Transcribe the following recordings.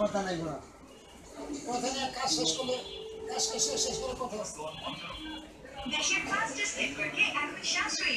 কথা নাই কথা নিয়ে কাজ শেষ করলে কাজ শেষ করে কথা। দেশের ফাস্টেস্ট নেটওয়ার্কে এখন সাশ্রয়ী।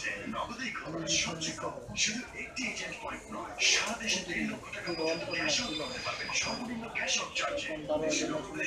হচ্ছে নগদেই একটি এজেন্ট পয়েন্ট নয় সারা দেশে দেড় লক্ষ টাকা দেশের নগদে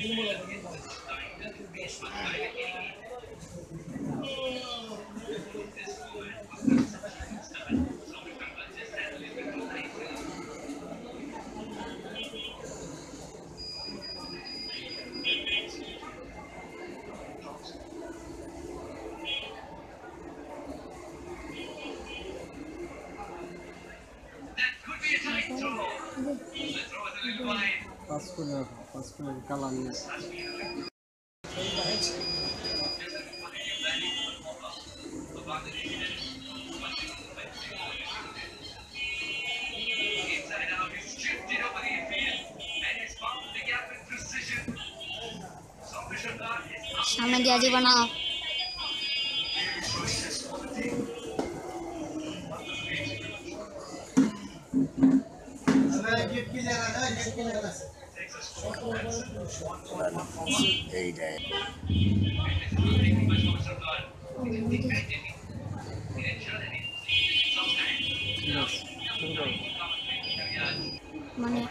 Thank you. পাঁচ করে রাখো পাঁচ করে কালার নিয়ে সামনে দিয়া দিব না গেট কি জায়গা না গেট কি জায়গা Mana?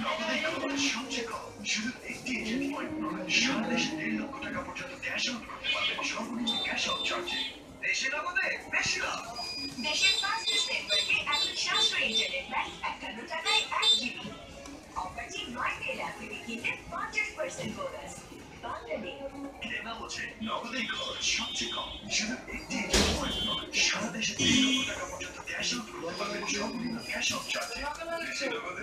নগদেই খরচ সঞ্চয় শুধু একটি এজেন্ট পয়েন্ট নয় সারা পর্যন্ত ক্যাশ আউট করতে ক্যাশ আউট চার্জে দেশে নগদে বেশি লাভ দেশের ফাস্টেস্ট নেটওয়ার্কে ইন্টারনেট প্যাক একান্ন টাকায় এক জিবি। কিনতে পঞ্চাশ পার্সেন্ট বোনাস হচ্ছে নগদেই খরচ সবচেয়ে কম শুধু একটি সারা দেশে দেড় লক্ষ ক্যাশ আউট ক্যাশ আউট চার্জে নগদে